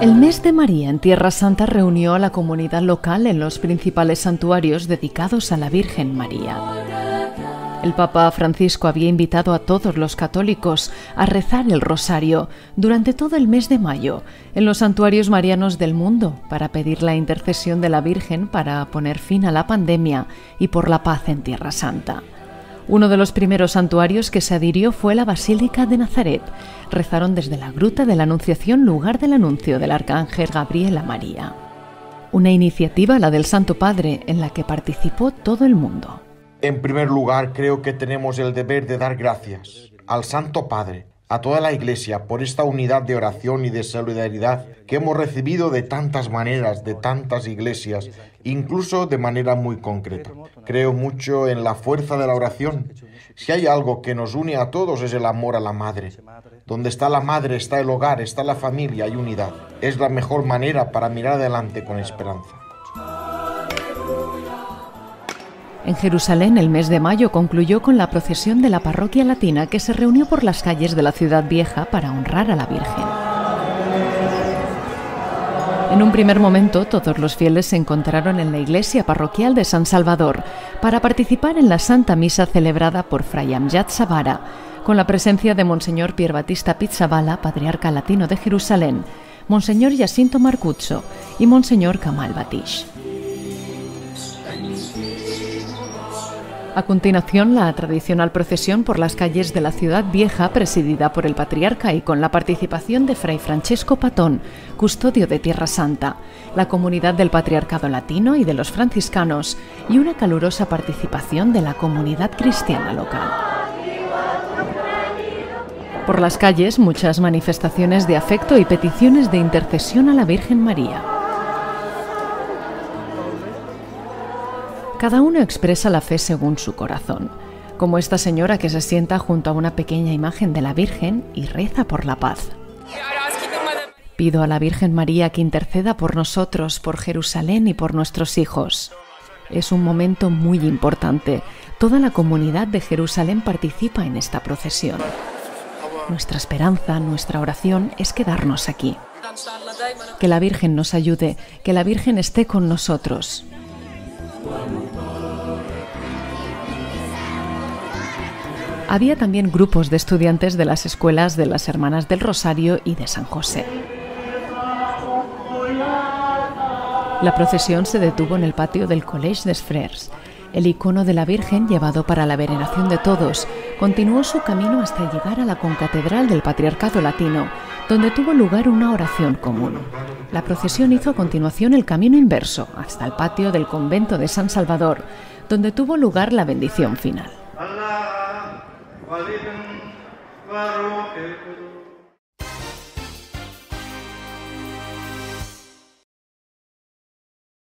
El mes de María en Tierra Santa reunió a la comunidad local en los principales santuarios dedicados a la Virgen María. El Papa Francisco había invitado a todos los católicos a rezar el rosario durante todo el mes de mayo en los santuarios marianos del mundo para pedir la intercesión de la Virgen para poner fin a la pandemia y por la paz en Tierra Santa. Uno de los primeros santuarios que se adhirió fue la Basílica de Nazaret. Rezaron desde la Gruta de la Anunciación, lugar del anuncio del Arcángel Gabriel a María. Una iniciativa, la del Santo Padre, en la que participó todo el mundo. En primer lugar, creo que tenemos el deber de dar gracias al Santo Padre, a toda la Iglesia, por esta unidad de oración y de solidaridad que hemos recibido de tantas maneras, de tantas iglesias, incluso de manera muy concreta. Creo mucho en la fuerza de la oración. Si hay algo que nos une a todos es el amor a la madre. Donde está la madre está el hogar, está la familia, hay unidad. Es la mejor manera para mirar adelante con esperanza. En Jerusalén, el mes de mayo concluyó con la procesión de la parroquia latina que se reunió por las calles de la ciudad vieja para honrar a la Virgen. En un primer momento, todos los fieles se encontraron en la iglesia parroquial de San Salvador para participar en la Santa Misa celebrada por Fray Amjad Sabara, con la presencia de Monseñor Pier Batista Pizzabala, patriarca latino de Jerusalén, Monseñor Jacinto Marcuzzo y Monseñor Kamal Batish. A continuación, la tradicional procesión por las calles de la ciudad vieja, presidida por el patriarca y con la participación de Fray Francesco Patón, custodio de Tierra Santa, la comunidad del patriarcado latino y de los franciscanos, y una calurosa participación de la comunidad cristiana local. Por las calles, muchas manifestaciones de afecto y peticiones de intercesión a la Virgen María. Cada uno expresa la fe según su corazón, como esta señora que se sienta junto a una pequeña imagen de la Virgen y reza por la paz. Pido a la Virgen María que interceda por nosotros, por Jerusalén y por nuestros hijos. Es un momento muy importante. Toda la comunidad de Jerusalén participa en esta procesión. Nuestra esperanza, nuestra oración es quedarnos aquí. Que la Virgen nos ayude, que la Virgen esté con nosotros. Había también grupos de estudiantes de las escuelas de las Hermanas del Rosario y de San José. La procesión se detuvo en el patio del Collège des Frères. El icono de la Virgen, llevado para la veneración de todos, continuó su camino hasta llegar a la concatedral del Patriarcado Latino, donde tuvo lugar una oración común. La procesión hizo a continuación el camino inverso, hasta el patio del convento de San Salvador, donde tuvo lugar la bendición final.